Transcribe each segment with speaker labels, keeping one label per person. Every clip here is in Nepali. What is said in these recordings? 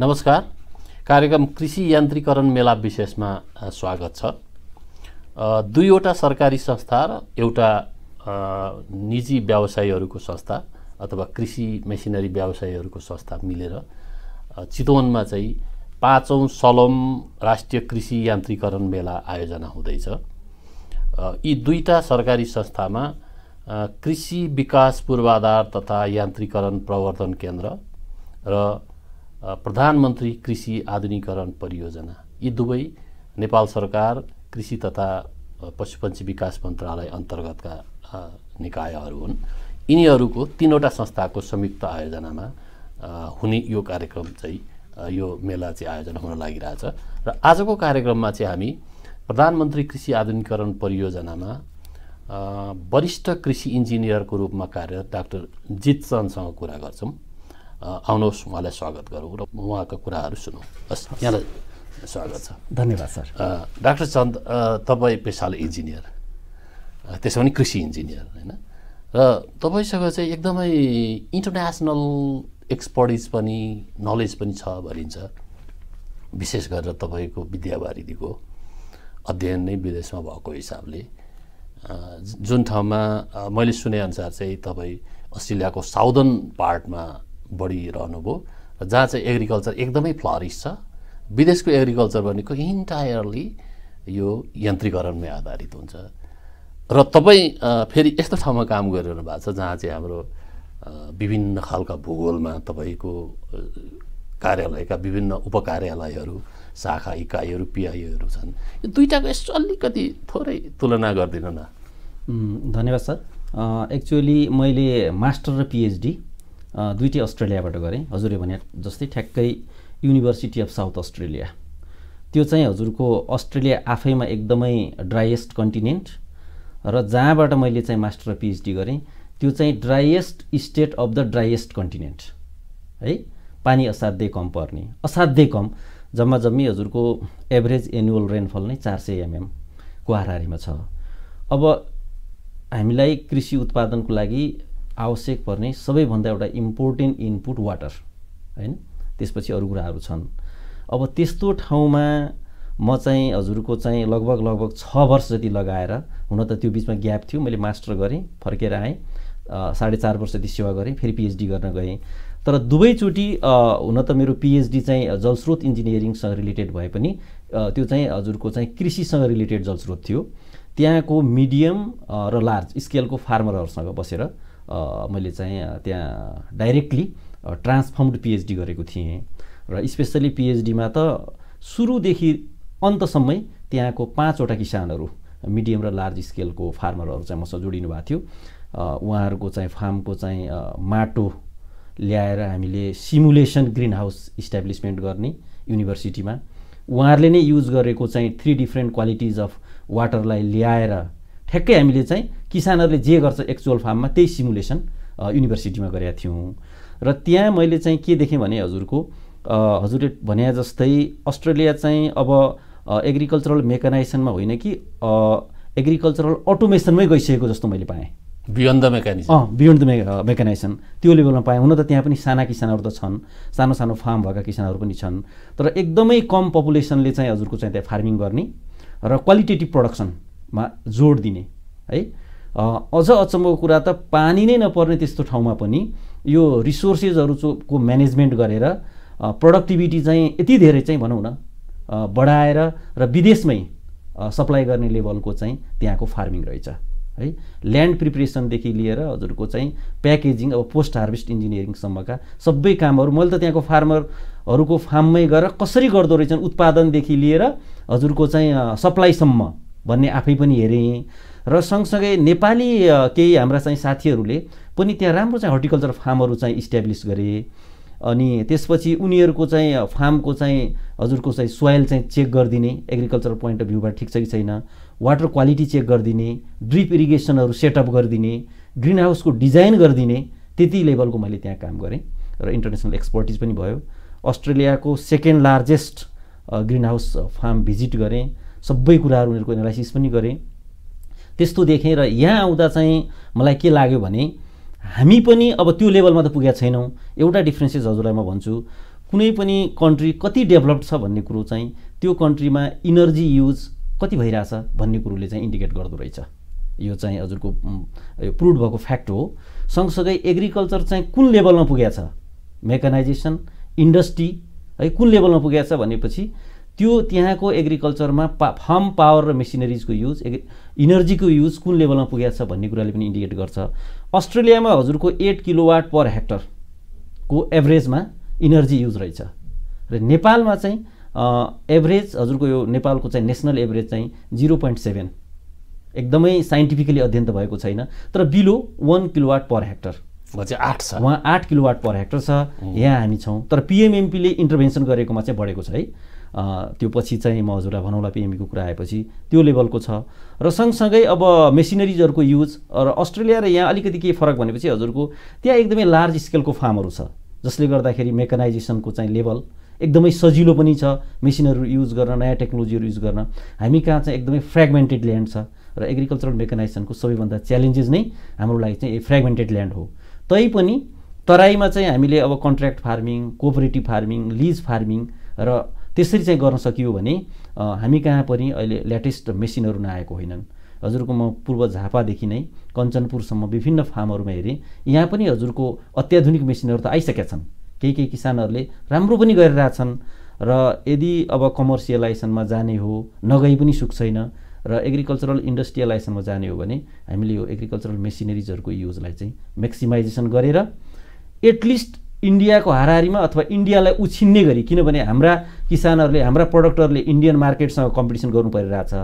Speaker 1: नमस्कार। कार्यक्रम कृषि यान्त्रिकरण मेला विशेषमा स्वागत छ। दुईवटा सरकारी संस्था र एउटा निजी व्यवसायीहरूको संस्था अथवा कृषि मेसिनरी व्यवसायीहरूको संस्था मिलेर चितवनमा चाहिँ पाँचौँ सलम राष्ट्रिय कृषि यान्त्रिकरण मेला आयोजना हुँदैछ। यी दुईटा सरकारी संस्थामा कृषि विकास पूर्वाधार तथा यान्त्रिकरण प्रवर्धन केन्द्र र प्रधानमन्त्री कृषि आधुनिकरण परियोजना। यी दुवै नेपाल सरकार कृषि तथा पशुपन्छी विकास मन्त्रालय अन्तर्गतका निकायहरू हुन्। यिनीहरूको तिनवटा संस्थाको संयुक्त आयोजनामा हुने यो कार्यक्रम चाहिँ यो मेला चाहिँ आयोजना हुन लागिरहेछ। र आजको कार्यक्रममा चाहिँ हामी प्रधानमन्त्री कृषि आधुनिकरण परियोजनामा वरिष्ठ कृषि इन्जिनियरको रूपमा कार्यरत डाक्टर जितचन्दसँग कुरा गर्छौँ। आउनुहोस् उहाँलाई स्वागत गरौँ र उहाँका कुराहरू सुनौँ। हस् यहाँलाई स्वागत छ।
Speaker 2: धन्यवाद सर।
Speaker 1: डाक्टर चन्द तपाईँ पेसाले इन्जिनियर त्यसो भने कृषि इन्जिनियर होइन? र तपाईँसँग चाहिँ एकदमै इन्टरनेसनल एक्सपर्टिज पनि नलेज पनि छ भनिन्छ। विशेष गरेर तपाईँको विद्यावारिधीको अध्ययन नै विदेशमा भएको हिसाबले। जुन ठाउँमा मैले सुनेअनुसार चाहिँ तपाईँ अस्ट्रेलियाको साउदर्न पार्टमा बढी रहनुभयो र जहाँ चाहिँ एग्रिकल्चर एकदमै फ्लरिस छ विदेशको एग्रिकल्चर भनेको इन्टायरली यो यन्त्रीकरणमै आधारित हुन्छ। र तपाईँ फेरि यस्तो ठाउँमा काम गरिरहनु भएको छ जहाँ चाहिँ हाम्रो विभिन्न खालका भूगोलमा तपाईँको कार्यालयका विभिन्न उपकार्यालयहरू शाखा इकाइहरू पिआइहरू छन्। यो दुइटाको यसो अलिकति थोरै तुलना गरिदिनु न।
Speaker 2: धन्यवाद सर। एक्चुअली मैले मास्टर र पिएचडी दुइटै अस्ट्रेलियाबाट गरेँ। हजुरले भने जस्तै ठ्याक्कै युनिभर्सिटी अफ साउथ अस्ट्रेलिया त्यो चाहिँ हजुरको अस्ट्रेलिया आफैमा एकदमै ड्राइएस्ट कन्टिनेन्ट र जहाँबाट मैले चाहिँ मास्टर पिएचडी गरेँ त्यो चाहिँ driest state of the driest continent है? पानी असाध्यै कम पर्ने। असाध्यै कम। जम्मा जम्मी हजुरको एभरेज एनुअल रेनफल नै चार सय एमएमको हाराहारीमा छ। अब हामीलाई कृषि उत्पादनको लागि आवश्यक पर्ने सबैभन्दा एउटा इम्पोर्टेन्ट इनपुट वाटर होइन त्यसपछि अरू कुराहरू छन्। अब त्यस्तो ठाउँमा म चाहिँ हजुरको चाहिँ लगभग लगभग छ वर्ष जति लगाएर हुन त त्यो बिचमा ग्याप थियो मैले मास्टर गरेँ फर्केर आएँ साढे चार वर्ष जति सेवा गरेँ फेरि पिएचडी गर्न गएँ। तर दुवैचोटि हुन त मेरो पिएचडी चाहिँ जलस्रोत इन्जिनियरिङसँग रिलेटेड भए पनि त्यो चाहिँ हजुरको चाहिँ कृषिसँग रिलेटेड जलस्रोत थियो। त्यहाँको मिडियम र लार्ज स्केलको फार्मरहरूसँग बसेर मैले चाहिँ त्यहाँ डाइरेक्टली ट्रान्सफर्मड पिएचडी गरेको थिएँ। र स्पेसली पिएचडीमा त सुरुदेखि अन्तसम्मै त्यहाँको पाँचवटा किसानहरू मिडियम र लार्ज स्केलको फार्मरहरू चाहिँ मसँग जोडिनु भएको थियो। उहाँहरूको चाहिँ फार्मको चाहिँ माटो ल्याएर हामीले सिमुलेसन ग्रिन हाउस इस्टाब्लिसमेन्ट गर्ने युनिभर्सिटीमा उहाँहरूले नै युज गरेको चाहिँ थ्री डिफ्रेन्ट क्वालिटिज अफ वाटरलाई ल्याएर ठ्याक्कै हामीले चाहिँ किसानहरूले जे गर्छ एक्चुअल फार्ममा त्यही सिमुलेसन युनिभर्सिटीमा गरेका थियौँ। र त्यहाँ मैले चाहिँ के देखेँ भने हजुरको हजुरले भने जस्तै अस्ट्रेलिया चाहिँ अब एग्रिकल्चरल मेकानाइजेसनमा होइन कि एग्रिकल्चरल अटोमेसनमै गइसकेको जस्तो मैले पाएँ।
Speaker 1: Beyond the mechanism
Speaker 2: uh beyond the me mechanisation त्यो लेभलमा पाएँ। हुन त त्यहाँ पनि साना किसानहरू त छन्। सानो सानो फार्म भएका किसानहरू पनि छन्। तर एकदमै कम पपुलेसनले चाहिँ हजुरको चाहिँ त्यहाँ फार्मिङ गर्ने र क्वालिटेटिभ प्रडक्सनमा जोड दिने है। अझ अचम्मको कुरा त पानी नै नपर्ने त्यस्तो ठाउँमा पनि यो रिसोर्सेसहरू चो- को म्यानेजमेन्ट गरेर प्रडक्टिभिटी चाहिँ यति धेरै चाहिँ भनौँ न बढाएर र विदेशमै सप्लाई गर्ने लेभलको चाहिँ त्यहाँको फार्मिङ रहेछ। है ल्यान्ड प्रिपरेसनदेखि लिएर हजुरको चाहिँ प्याकेजिङ अब पोस्ट हार्भेस्ट इन्जिनियरिङसम्मका सबै कामहरू मैले त त्यहाँको फार्मरहरूको फार्ममै गएर कसरी गर्दो रहेछन् उत्पादनदेखि लिएर हजुरको चाहिँ सप्लाईसम्म भन्ने आफै पनि हेरेँ। र सँगसँगै नेपाली केही हाम्रा चाहिँ साथीहरूले पनि त्यहाँ राम्रो चाहिँ हर्टिकल्चर फार्महरू चाहिँ इस्ट्याब्लिस गरे। अनि त्यसपछि उनीहरूको चाहिँ फार्मको चाहिँ हजुरको चाहिँ सोइल चाहिँ चेक गरिदिने एग्रिकल्चरल पोइन्ट अफ भ्यूबाट ठिक छ कि छैन? वाटर क्वालिटी चेक गरिदिने ड्रिप इरिगेसनहरू सेटअप गरिदिने ग्रिन हाउसको डिजाइन गरिदिने त्यति लेभलको मैले त्यहाँ काम गरेँ र इन्टरनेसनल एक्सपर्टिज पनि भयो। अस्ट्रेलियाको second largest green house farm visit गरेँ। सबै कुराहरू उनीहरूको एनालाइसिस पनि गरेँ। त्यस्तो देखेँ र यहाँ आउँदा चाहिँ मलाई के लाग्यो भने हामी पनि अब त्यो लेभलमा त पुगेका छैनौँ। एउटा डिफ्रेन्सेस हजुरलाई म भन्छु कुनै पनि कन्ट्री कति डेभलप्ड छ भन्ने कुरो चाहिँ त्यो कन्ट्रीमा इनर्जी युज कति भइरहेछ भन्ने कुरोले चाहिँ इन्डिकेट गर्दो रहेछ। यो चाहिँ हजुरको यो प्रुभ भएको फ्याक्ट हो। सँगसँगै एग्रिकल्चर चाहिँ कुन लेभलमा पुगेको छ? मेकानाइजेसन इन्डस्ट्री है कुन लेभलमा पुगेको छ भनेपछि त्यो त्यहाँको एग्रिकल्चरमा पा फार्म पावर र मेसिनरिजको युज इनर्जीको युज कुन लेभलमा पुगेको छ भन्ने कुराले पनि इन्डिकेट गर्छ। अस्ट्रेलियामा हजुरको एट किलोवाट पर हेक्टरको एभरेजमा इनर्जी युज रहेछ। र नेपालमा चाहिँ एभरेज हजुरको यो नेपालको चाहिँ नेसनल एभरेज चाहिँ जिरो पोइन्ट सेभेन एकदमै साइन्टिफिकली अध्ययन त भएको छैन तर below one kilowatt per hectare
Speaker 1: आठ छ।
Speaker 2: उहाँ आठ किलोवाट पर हेक्टर छ। यहाँ हामी छौँ। तर पिएमएमपीले इन्टरभेन्सन गरेकोमा चाहिँ बढेको छ है। त्यो पछि चाहिँ म हजुरलाई भनौँला पिएमपीको कुरा आएपछि त्यो लेभलको छ। र सँगसँगै अब मेसिनरिजहरूको युज र अस्ट्रेलिया र यहाँ अलिकति के फरक भनेपछि हजुरको त्यहाँ एकदमै लार्ज स्केलको फार्महरू छ। जसले गर्दाखेरि मेकनाइजेसनको चाहिँ लेभल एकदमै सजिलो पनि छ मेसिनहरू युज गर्न नयाँ टेक्नोलोजीहरू युज गर्न। हामी कहाँ चाहिँ एकदमै फ्रेगमेन्टेड ल्यान्ड छ र एग्रिकल्चरल मेकानाइजेसनको सबैभन्दा च्यालेन्जेस नै हाम्रो लागि चाहिँ फ्रेगमेन्टेड ल्यान्ड हो। तैपनि तराईमा चाहिँ हामीले अब contract farming cooperative farming lease farming र त्यसरी चाहिँ गर्न सकियो भने हामी कहाँ पनि अहिले लेटेस्ट मेसिनहरू नआएको होइनन्। हजुरको म पूर्व झापादेखि नै कञ्चनपुरसम्म विभिन्न फार्महरूमा हेरेँ। यहाँ पनि हजुरको अत्याधुनिक मेसिनहरू त आइसकेका छन्। केही केही किसानहरूले राम्रो पनि गरिरहेछन् र यदि अब कमर्सियलाइजेसनमा जाने हो नगई पनि सुख छैन र एग्रिकल्चरल इन्डस्ट्रियलाइजेसनमा जाने हो भने हामीले यो एग्रिकल्चरल मेसिनरिजहरूको युजलाई चाहिँ म्याक्सिमाइजेसन गरेर एटलिस्ट इन्डियाको हाराहारीमा अथवा इन्डियालाई उछिन्ने गरी किनभने हाम्रा किसानहरूले हाम्रा प्रडक्टहरूले इन्डियन मार्केटसँग कम्पिटिसन गर्नु परिरहेछ।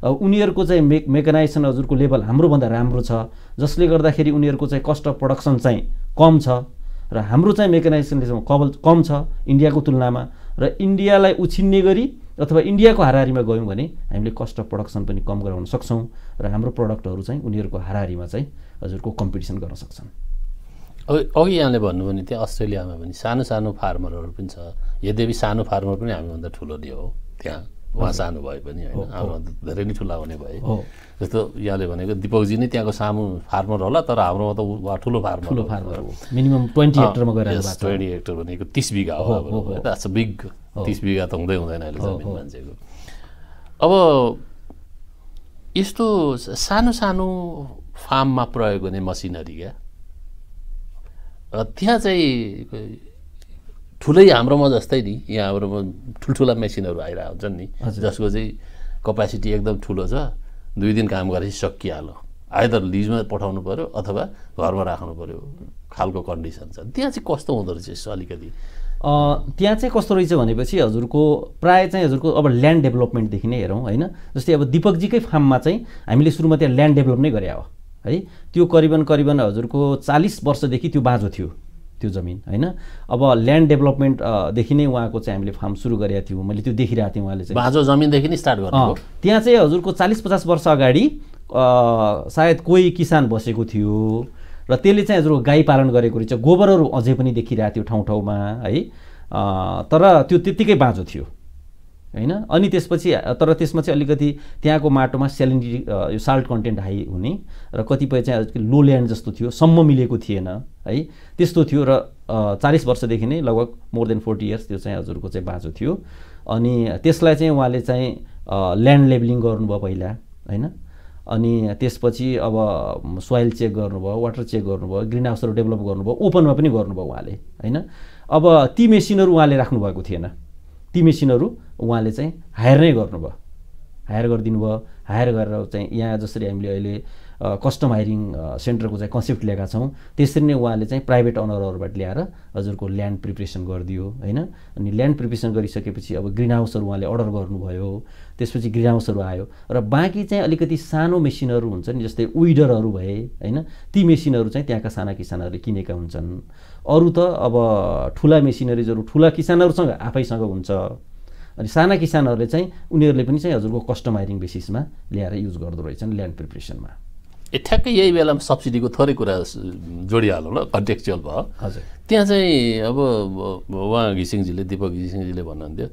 Speaker 2: उनीहरूको चाहिँ मेक मेकनाइजेसन हजुरको लेभल हाम्रोभन्दा राम्रो छ जसले गर्दाखेरि उनीहरूको चाहिँ कस्ट अफ प्रडक्सन चाहिँ कम छ र हाम्रो चाहिँ मेकनाइजेसन लेभल कबल कम छ इन्डियाको तुलनामा र इन्डियालाई उछिन्ने गरी अथवा इन्डियाको हाराहारीमा गयौँ भने हामीले कस्ट अफ प्रडक्सन पनि कम गराउन सक्छौँ र हाम्रो प्रडक्टहरू चाहिँ उनीहरूको हाराहारीमा चाहिँ हजुरको कम्पिटिसन गर्न सक्छन्।
Speaker 1: अघि यहाँले भन्नुभयो भने त्यहाँ अस्ट्रेलियामा पनि सानो सानो फार्मरहरू पनि छ। यद्यपि सानो फार्मर पनि हामीभन्दा ठुलो नै हो त्यहाँ। उहाँ सानो भए पनि होइन हाम्रोभन्दा धेरै नै ठुला हुने भए। जस्तो यहाँले भनेको दिपकजी नै त्यहाँको सानो फार्मर होला तर हाम्रोमा त उहाँ ठुलो फार्मर
Speaker 2: ठुलो फार्मर मिनिमम ट्वेन्टी हेक्टरमा गएर
Speaker 1: ट्वेन्टी हेक्टर भनेको तिस बिघा हो द्याट्स अ बिग तिस बिघा त हुँदै हुँदैन अहिले जमिन मान्छेको। अब यस्तो सानो सानो फार्ममा प्रयोग हुने मसिनरी क्या? त्यहाँ चाहिँ ठुलै हाम्रोमा जस्तै नि। यहाँ हाम्रोमा ठुल्ठुला मेसिनहरू आइरहेको हुन्छन् नि। जसको चाहिँ कपेसिटी एकदम ठुलो छ। दुई दिन काम गरेपछि सकिहाल्यो। आइदर लिजमा पठाउनु पऱ्यो अथवा घरमा राख्नु पऱ्यो खालको कन्डिसन छ। त्यहाँ चाहिँ कस्तो हुँदो रहेछ अलिकति?
Speaker 2: त्यहाँ चाहिँ कस्तो रहेछ भनेपछि हजुरको प्रायः चाहिँ हजुरको अब ल्यान्ड डेभलपमेन्टदेखि नै हेरौँ होइन? जस्तै अब दिपकजीकै फार्ममा चाहिँ हामीले सुरुमा त्यहाँ ल्यान्ड डेभलप नै गरे हो। है? त्यो करिबन करिबन हजुरको चालिस वर्षदेखि त्यो बाँझो थियो त्यो जमिन होइन? अब ल्यान्ड डेभलपमेन्टदेखि नै उहाँको चाहिँ हामीले फार्म सुरु गरेका थियौँ। मैले त्यो देखिरहेको थिएँ उहाँले चाहिँ।
Speaker 1: बाँझो जमिनदेखि नै स्टार्ट गर्नु
Speaker 2: त्यहाँ चाहिँ हजुरको चालिस पचास वर्ष अगाडि सायद कोही किसान बसेको थियो र त्यसले चाहिँ हजुर गाई पालन गरेको रहेछ। गोबरहरू अझै पनि देखिरहेको थियो ठाउँ ठाउँमा है? तर त्यो त्यत्तिकै बाँझो थियो। होइन? अनि त्यसपछि तर त्यसमा चाहिँ अलिकति त्यहाँको माटोमा सेलिनिटी यो साल्ट कन्टेन्ट हाई हुने र कतिपय चाहिँ लो ल्यान्ड जस्तो थियो सम्म मिलेको थिएन है? त्यस्तो थियो र चालिस वर्षदेखि नै लगभग मोर देन फोर्टी इयर्स त्यो चाहिँ हजुरको चाहिँ बाँझो थियो। अनि त्यसलाई चाहिँ उहाँले चाहिँ ल्यान्ड लेभलिङ गर्नुभयो पहिला होइन? अनि त्यसपछि अब सोइल चेक गर्नुभयो वाटर चेक गर्नुभयो ग्रिन हाउसहरू डेभलप गर्नुभयो ओपनमा पनि गर्नुभयो उहाँले होइन? अब ती मेसिनहरू उहाँले राख्नुभएको थिएन। ती मेसिनहरू उहाँले चाहिँ हायर नै गर्नुभयो। हायर गरिदिनु भयो हायर गरेर चाहिँ यहाँ जसरी हामीले अहिले कस्टम हायरिङ सेन्टरको चाहिँ कन्सेप्ट ल्याएका छौँ त्यसरी नै उहाँले चाहिँ प्राइभेट अनरहरूबाट ल्याएर हजुरको ल्यान्ड प्रिपरेसन गरिदियो होइन? अनि ल्यान्ड प्रिपरेसन गरिसकेपछि अब ग्रिन हाउसहरू उहाँले अर्डर गर्नुभयो त्यसपछि ग्रिन हाउसहरू आयो। र बाँकी चाहिँ अलिकति सानो मेसिनहरू हुन्छ नि जस्तै विडरहरू भए होइन? ती मेसिनहरू चाहिँ त्यहाँका साना किसानहरूले किनेका हुन्छन्। अरू त अब ठुला मेसिनरिजहरू ठुला किसानहरूसँग आफैसँग हुन्छ। अनि साना किसानहरूले चाहिँ उनीहरूले पनि चाहिँ हजुरको कस्टमाइरिङ बेसिसमा ल्याएर युज गर्दो रहेछन् ल्यान्ड प्रिपरेसनमा
Speaker 1: ए ठ्याक्कै यही बेलामा सब्सिडीको थोरै कुरा जोडिहालौँ ल कन्टेक्चुअल भयो। हजुर। त्यहाँ चाहिँ अब उहाँ घिसिङजीले दिपक घिसिङजीले भन्नुहुन्थ्यो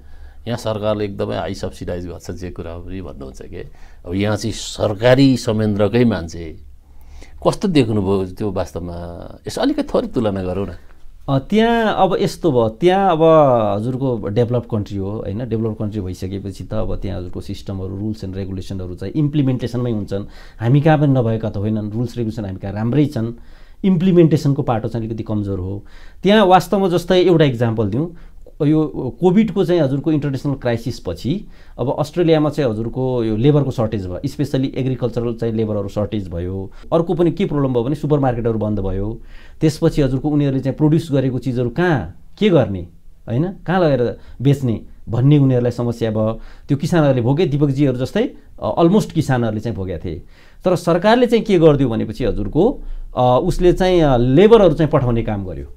Speaker 1: यहाँ सरकारले एकदमै हाई सब्सिडाइज गर्छ जे कुरा पनि भन्नुहुन्छ कि? अब यहाँ चाहिँ सरकारी संयन्त्रकै मान्छे। कस्तो देख्नुभयो त्यो वास्तवमा? यसो अलिकति थोरै तुलना गरौँ न।
Speaker 2: त्यहाँ अब यस्तो भयो त्यहाँ अब हजुरको डेभलप कन्ट्री हो होइन? डेभलप कन्ट्री भइसकेपछि त अब त्यहाँ हजुरको सिस्टमहरू रुल्स एन्ड रेगुलेसनहरू चाहिँ इम्प्लिमेन्टेसनमै हुन्छन्। हामी कहाँ पनि नभएका त होइनन्। रुल्स रेगुलेसन हामी कहाँ राम्रै छन्। इम्प्लिमेन्टेसनको पाटो चाहिँ अलिकति कमजोर हो। त्यहाँ वास्तवमा जस्तै एउटा इक्जाम्पल दिउँ। यो कोभिडको चाहिँ हजुरको इन्टरनेसनल क्राइसिस पछि अब अस्ट्रेलियामा चाहिँ हजुरको यो लेबरको सर्टेज भयो स्पेसली एग्रिकल्चरल चाहिँ लेबरहरू सर्टेज भयो। अर्को पनि के प्रब्लम भयो भने सुपर मार्केटहरू बन्द भयो। त्यसपछि हजुरको उनीहरूले चाहिँ प्रड्युस गरेको चिजहरू कहाँ के गर्ने होइन? कहाँ लगेर बेच्ने भन्ने उनीहरूलाई समस्या भयो। त्यो किसानहरूले भोगे दिपकजीहरू जस्तै अलमोस्ट किसानहरूले चाहिँ भोगेका थिए। तर सरकारले चाहिँ के गरिदियो भनेपछि हजुरको उसले चाहिँ लेबरहरू चाहिँ पठाउने काम गर्यो।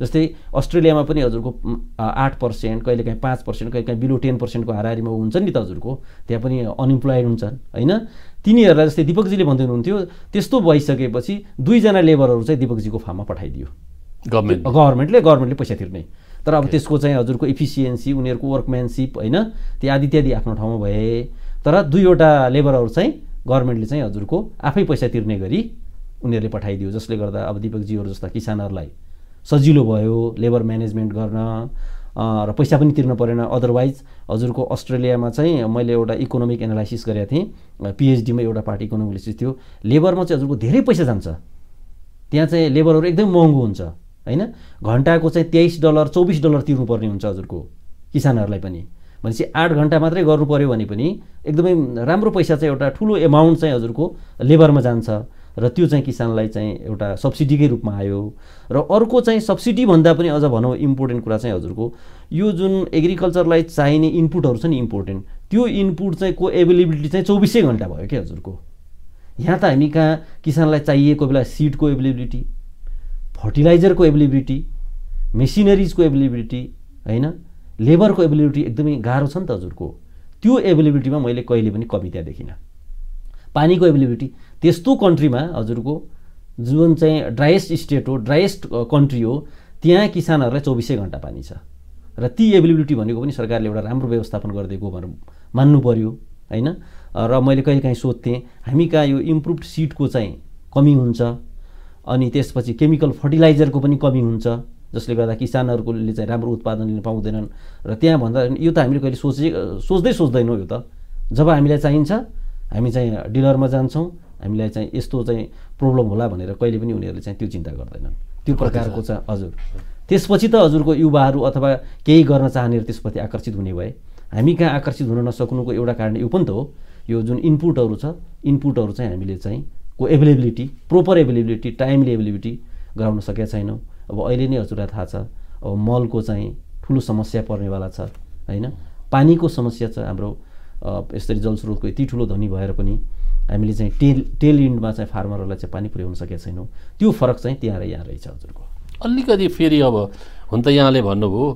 Speaker 2: जस्तै अस्ट्रेलियामा पनि हजुरको आठ पर्सेन्ट कहिलेकाहीँ पाँच पर्सेन्ट कहिलेकाहीँ बिलो टेन पर्सेन्टको हाराहारीमा हुन्छ नि त हजुरको। त्यहाँ पनि अनइम्प्लोइड हुन्छन् होइन? तिनीहरूलाई जस्तै दिपकजीले भन्दै हुनुहुन्थ्यो त्यस्तो भइसकेपछि दुईजना लेबरहरू चाहिँ दिपकजीको फार्ममा पठाइदियो।
Speaker 1: गभर्मेन्ट
Speaker 2: गभर्मेन्टले गभर्मेन्टले पैसा तिर्ने। तर अब त्यसको चाहिँ हजुरको इफिसियन्सी उनीहरूको वर्कम्यानसिप होइन? त्यो आदि इत्यादि आफ्नो ठाउँमा भए। तर दुईवटा लेबरहरू चाहिँ गभर्मेन्टले चाहिँ हजुरको आफै पैसा तिर्ने गरी उनीहरूले पठाइदियो जसले गर्दा अब दिपकजीहरू जस्ता किसानहरूलाई सजिलो भयो लेबर म्यानेजमेन्ट गर्न र पैसा पनि तिर्नु परेन। अदरवाइज हजुरको अस्ट्रेलियामा चाहिँ मैले एउटा इकोनोमिक एनालाइसिस गरेको थिएँ। पिएचडीमा एउटा पार्ट इकोनोमिक थियो। लेबरमा चाहिँ हजुरको धेरै पैसा जान्छ। त्यहाँ चाहिँ लेबरहरू एकदमै महँगो हुन्छ होइन? घन्टाको चाहिँ तेइस डलर चौबिस डलर तिर्नुपर्ने हुन्छ हजुरको किसानहरूलाई पनि। भनेपछि आठ घन्टा मात्रै गर्नु पऱ्यो भने पनि एकदमै राम्रो पैसा चाहिँ एउटा ठुलो एमाउन्ट चाहिँ हजुरको लेबरमा जान्छ। र त्यो चाहिँ किसानलाई चाहिँ एउटा सब्सिडीकै रूपमा आयो। र अर्को चाहिँ सब्सिडी भन्दा पनि अझ भनौँ इम्पोर्टेन्ट कुरा चाहिँ हजुरको यो जुन एग्रिकल्चरलाई चाहिने इनपुटहरू छ नि इम्पोर्टेन्ट त्यो इनपुट चाहिँ को एभाइलेबिलिटी चाहिँ चौबिसै घन्टा भयो क्या हजुरको। यहाँ त हामी कहाँ किसानलाई चाहिएको बेला सिडको एभाइलेबिलिटी फर्टिलाइजरको एभाइलेबिलिटी मेसिनरिजको एभाइलेबिलिटी होइन? लेबरको एभाइलेबिलिटी एकदमै गाह्रो छ नि त हजुरको। त्यो एभाइलेबिलिटीमा मैले कहिले पनि त्यहाँ देखिनँ। पानीको एभाइलेबिलिटी त्यस्तो कन्ट्रीमा हजुरको जुन चाहिँ ड्राइएस्ट स्टेट हो ड्राइएस्ट कन्ट्री हो त्यहाँ किसानहरूलाई चौबिसै घन्टा पानी छ। र ती एभाइलेबिलिटी भनेको पनि सरकारले एउटा राम्रो व्यवस्थापन गरिदिएको भनेर मान्नु पऱ्यो होइन? र मैले कहिले काहीँ सोध्थेँ हामी कहाँ यो इम्प्रुभ सिडको चाहिँ कमी हुन्छ? अनि त्यसपछि केमिकल फर्टिलाइजरको पनि कमी हुन्छ? जसले गर्दा किसानहरूले चाहिँ राम्रो उत्पादन लिन पाउँदैनन्। र त्यहाँ भन्दा यो त हामीले कहिले सोचे सोच्दै सोच्दैनौँ यो त। जब हामीलाई चाहिन्छ हामी चाहिँ डिलरमा जान्छौँ। हामीलाई चाहिँ यस्तो चाहिँ प्रब्लम होला भनेर कहिले पनि उनीहरूले चाहिँ त्यो चिन्ता गर्दैनन्। त्यो प्रकारको चाहिँ हजुर। त्यसपछि त हजुरको युवाहरू अथवा केही गर्न चाहनेहरू त्यसप्रति आकर्षित हुने भए हामी कहाँ आकर्षित हुन नसक्नुको एउटा कारण यो पनि त हो। यो जुन इनपुटहरू छ इनपुटहरू चाहिँ हामीले चाहिँ को availability proper availability timely availability गराउन सकेका छैनौँ। अब अहिले नै हजुरलाई थाहा छ अब मलको चाहिँ ठुलो समस्या पर्नेवाला छ होइन? पानीको समस्या छ हाम्रो यसरी जलस्रोतको यति ठुलो धनी भएर पनि हामीले चाहिँ टेल टेल इन्डमा चाहिँ फार्मरहरूलाई चाहिँ पानी पुर्याउन सकेका छैनौँ। त्यो फरक चाहिँ त्यहाँ र यहाँ रहेछ हजुरको।
Speaker 1: अलिकति फेरि अब हुन त यहाँले भन्नुभयो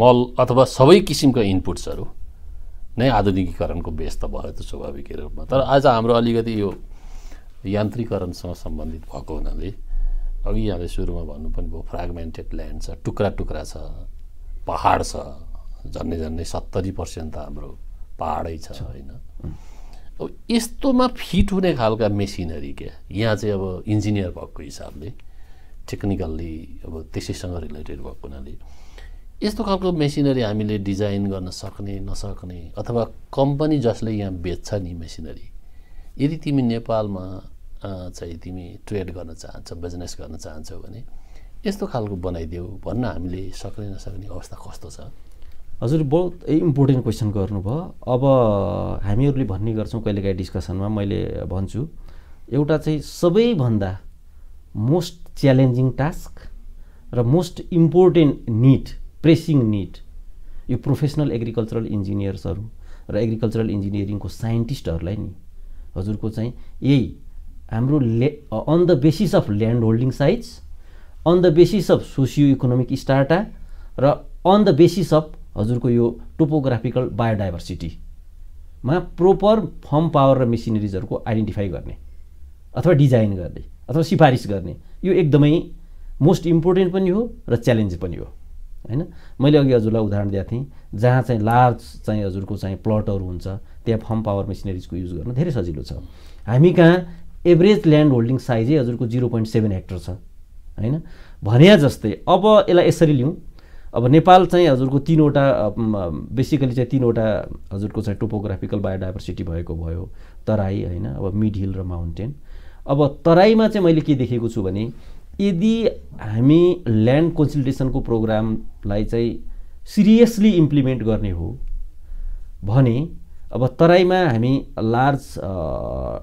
Speaker 1: मल अथवा सबै किसिमका इनपुट्सहरू नै आधुनिकीकरणको बेस त भयो त स्वाभाविक रूपमा। तर आज हाम्रो अलिकति यो यान्त्रिकरणसँग सम्बन्धित भएको हुनाले अघि यहाँले सुरुमा भन्नु पनि भयो फ्रेगमेन्टेड ल्यान्ड छ टुक्रा टुक्रा छ पहाड छ झन्डै झन्डै सत्तरी पर्सेन्ट त हाम्रो पाहाडै छ होइन? अब यस्तोमा फिट हुने खालका मेसिनरी क्या? यहाँ चाहिँ अब इन्जिनियर भएको हिसाबले टेक्निकल्ली अब त्यसैसँग रिलेटेड भएको हुनाले यस्तो खालको मेसिनरी हामीले डिजाइन गर्न सक्ने नसक्ने अथवा कम्पनी जसले यहाँ बेच्छ नि मेसिनरी यदि तिमी नेपालमा चाहिँ तिमी ट्रेड गर्न चाहन्छौ बिजनेस गर्न चाहन्छौ भने यस्तो खालको बनाइदेऊ भन्न हामीले सक्ने नसक्ने अवस्था कस्तो छ?
Speaker 2: हजुर बहुत इम्पोर्टेन्ट क्वेसन गर्नुभयो। अब हामीहरूले भन्ने गर्छौँ कहिलेकाहीँ डिस्कसनमा मैले भन्छु एउटा चाहिँ सबैभन्दा मोस्ट च्यालेन्जिङ टास्क र most important need pressing need यो प्रोफेसनल एग्रिकल्चरल इन्जिनियर्सहरू र एग्रिकल्चरल इन्जिनियरिङको साइन्टिस्टहरूलाई नि हजुरको चाहिँ यही हाम्रो ले on the basis of land holding size on the basis of socio economic strata र अन द बेसिस अफ हजुरको यो टोपोग्राफिकल बायोडाइभर्सिटीमा प्रोपर फर्म पावर र मेसिनरिजहरूको आइडेन्टिफाई गर्ने अथवा डिजाइन गर्ने अथवा सिफारिस गर्ने यो एकदमै मोस्ट इम्पोर्टेन्ट पनि हो र च्यालेन्ज पनि हो होइन? मैले अघि हजुरलाई उदाहरण दिएको थिएँ जहाँ चाहिँ लार्ज चाहिँ हजुरको चाहिँ प्लटहरू हुन्छ त्यहाँ फर्म पावर मेसिनरिजको युज गर्न धेरै सजिलो छ। हामी कहाँ एभरेज ल्यान्ड होल्डिङ साइजै हजुरको जिरो पोइन्ट सेभेन हेक्टर छ होइन? भने जस्तै अब यसलाई यसरी लिउँ अब नेपाल चाहिँ हजुरको तिनवटा बेसिकली चाहिँ तिनवटा हजुरको चाहिँ टोपोग्राफिकल बायोडाइभर्सिटी भएको भयो तराई होइन अब मिड हिल र माउन्टेन अब तराईमा चाहिँ मैले के देखेको छु भने यदि हामी ल्यान्ड कन्सल्टेसनको प्रोग्रामलाई चाहिँ सिरियसली इम्प्लिमेन्ट गर्ने हो भने अब तराईमा हामी लार्ज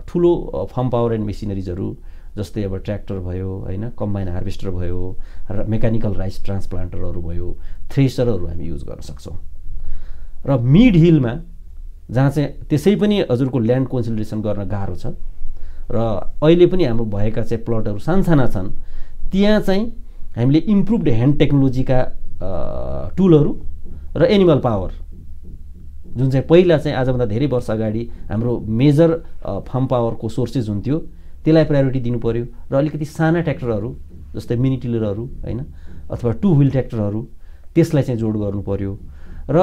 Speaker 2: ठुलो फर्म पावर एन्ड मेसिनरिजहरू जस्तै अब ट्र्याक्टर भयो होइन कम्बाइन हार्भेस्टर भयो र मेकानिकल राइस ट्रान्सप्लान्टरहरू भयो थ्रेसरहरू हामी युज गर्न सक्छौँ। र मिड हिलमा जहाँ चाहिँ त्यसै पनि हजुरको ल्यान्ड कन्सल्टेसन गर्न गाह्रो छ र अहिले पनि हाम्रो भएका चाहिँ प्लटहरू सानसाना छन् त्यहाँ चाहिँ हामीले इम्प्रुभड ह्यान्ड टेक्नोलोजीका टुलहरू र एनिमल पावर जुन चाहिँ पहिला चाहिँ आजभन्दा धेरै वर्ष अगाडि हाम्रो मेजर फार्म पावरको सोर्सेस हुन्थ्यो त्यसलाई प्रायोरिटी दिनु पऱ्यो र अलिकति साना ट्र्याक्टरहरू जस्तै मिनी टिलरहरू होइन अथवा टु व्हिल ट्र्याक्टरहरू त्यसलाई चाहिँ जोड गर्नु पऱ्यो र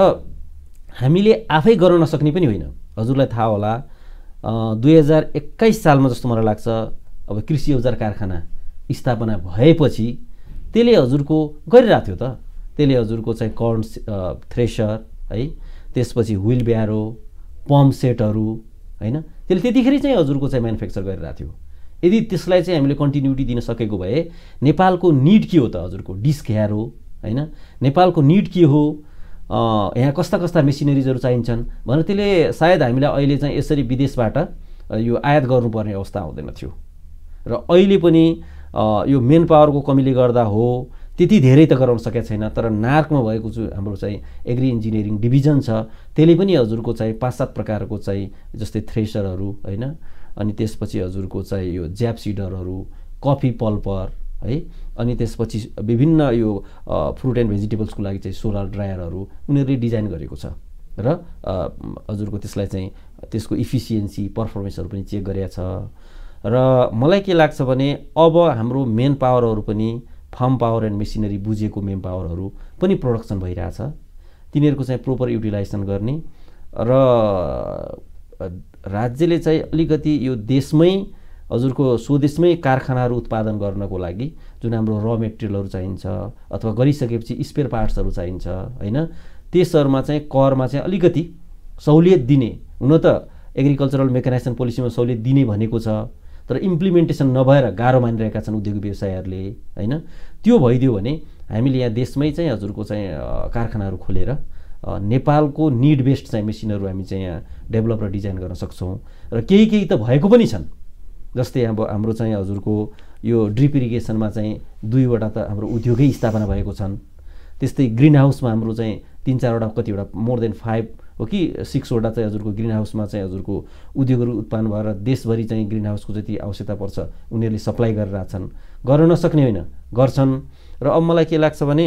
Speaker 2: हामीले आफै गर्न नसक्ने पनि होइन। हजुरलाई थाहा होला दुई हजार एक्काइस सालमा जस्तो मलाई लाग्छ अब कृषि औजार कारखाना स्थापना भएपछि त्यसले हजुरको गरिरहेको थियो त। त्यसले हजुरको चाहिँ कर्न थ्रेसर है त्यसपछि व्हिल ब्यारो पम्प सेटहरू होइन त्यसले त्यतिखेर चाहिँ हजुरको चाहिँ म्यानुफ्याक्चर गरिरहेको थियो। यदि त्यसलाई चाहिँ हामीले कन्टिन्युटी दिन सकेको भए नेपालको निड के हो त हजुरको? डिस्क ह्यारो होइन? नेपालको निड के हो? यहाँ कस्ता कस्ता मेसिनरिजहरू चाहिन्छन् भनेर त्यसले सायद हामीलाई अहिले चाहिँ यसरी विदेशबाट यो आयात गर्नुपर्ने अवस्था आउँदैन थियो। र अहिले पनि यो मेन पावरको कमीले गर्दा हो त्यति धेरै त गराउन सकेको छैन तर नार्कमा भएको चाहिँ हाम्रो चाहिँ एग्री इन्जिनियरिङ डिभिजन छ त्यसले पनि हजुरको चाहिँ पाँच सात प्रकारको चाहिँ जस्तै थ्रेसरहरू होइन? अनि त्यसपछि हजुरको चाहिँ यो ज्याप सिडरहरू कफी पल्पर है अनि त्यसपछि विभिन्न यो फ्रुट एन्ड भेजिटेबल्सको लागि चाहिँ सोलर ड्रायरहरू उनीहरूले डिजाइन गरेको छ। र हजुरको त्यसलाई चाहिँ त्यसको इफिसियन्सी पर्फर्मेन्सहरू पनि चेक गरेका छ। र मलाई के लाग्छ भने अब हाम्रो मेन पावरहरू पनि फार्म पावर एन्ड मेसिनरी बुझेको मेन पावरहरू पनि प्रोडक्सन भइरहेछ। तिनीहरूको चाहिँ प्रोपर युटिलाइजेसन गर्ने र राज्यले चाहिँ अलिकति यो देशमै हजुरको स्वदेशमै कारखानाहरू उत्पादन गर्नको लागि जुन हाम्रो र मेटेरियलहरू चाहिन्छ अथवा गरिसकेपछि स्पेयर पार्ट्सहरू चाहिन्छ होइन? त्यसहरूमा चाहिँ करमा चाहिँ अलिकति सहुलियत दिने हुन त एग्रिकल्चरल मेकानाइजेसन पोलिसीमा सहुलियत दिने भनेको छ तर इम्प्लिमेन्टेसन नभएर गाह्रो मानिरहेका छन् उद्योग व्यवसायहरूले होइन? त्यो भइदियो भने हामीले यहाँ देशमै चाहिँ हजुरको चाहिँ कारखानाहरू खोलेर नेपालको निड बेस्ड चाहिँ मेसिनहरू हामी चाहिँ यहाँ डेभलप र डिजाइन गर्न सक्छौँ। र केही केही त भएको पनि छन्। जस्तै अब हाम्रो चाहिँ हजुरको यो ड्रिप इरिगेसनमा चाहिँ दुईवटा त हाम्रो उद्योगै स्थापना भएको छन्। त्यस्तै ग्रिन हाउसमा हाम्रो चाहिँ तिन चारवटा कतिवटा मोर देन फाइभ हो कि सिक्सवटा चाहिँ हजुरको ग्रिन हाउसमा चाहिँ हजुरको उद्योगहरू उत्पादन भएर देशभरि चाहिँ ग्रिन हाउसको जति आवश्यकता पर्छ उनीहरूले सप्लाई गरिरहेछन्। गर्न नसक्ने होइन गर्छन्। र अब मलाई के लाग्छ भने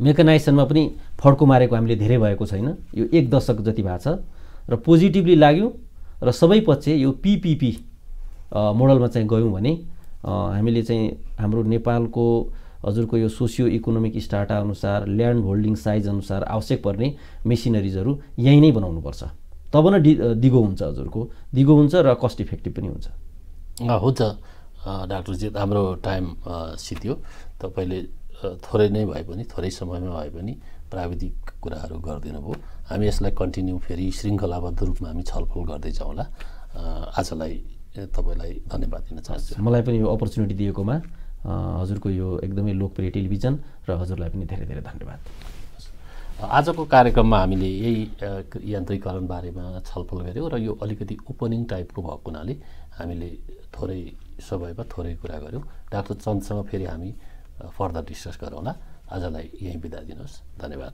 Speaker 2: मेकनाइजेसनमा पनि फड्को मारेको हामीले धेरै भएको छैन। यो एक दशक जति भएको छ। र पोजिटिभली लाग्यो र सबै पक्ष यो पिपिपी मोडलमा चाहिँ गयौँ भने हामीले चाहिँ हाम्रो नेपालको हजुरको यो सोसियो इकोनोमिक स्टाटा अनुसार ल्यान्ड होल्डिङ साइज अनुसार आवश्यक पर्ने मेसिनरिजहरू यहीँ नै बनाउनुपर्छ। तब न डि दिगो हुन्छ हजुरको। दिगो हुन्छ र कस्ट इफेक्टिभ पनि हुन्छ।
Speaker 1: हुन्छ। डाक्टरजी हाम्रो टाइम सिद्धियो तपाईँले थोरै नै भए पनि थोरै समयमा भए पनि प्राविधिक कुराहरू गरिदिनु भयो हामी यसलाई कन्टिन्यू फेरि श्रृङ्खलाबद्ध रूपमा हामी छलफल गर्दै जाउँला आजलाई तपाईँलाई धन्यवाद दिन चाहन्छु।
Speaker 2: मलाई पनि यो अपर्च्युनिटी दिएकोमा हजुरको यो एकदमै लोकप्रिय टेलिभिजन र हजुरलाई पनि धेरै धेरै धन्यवाद।
Speaker 1: आजको कार्यक्रममा हामीले यही यान्त्रिकरण बारेमा छलफल गऱ्यौँ र यो अलिकति ओपनिङ टाइपको भएको हुनाले हामीले थोरै समयमा थोरै कुरा गऱ्यौँ। डाक्टर चन्दसँग फेरि हामी फर्दर डिस्कस गरौँला आजलाई यहीँ बिदा दिनुहोस् धन्यवाद।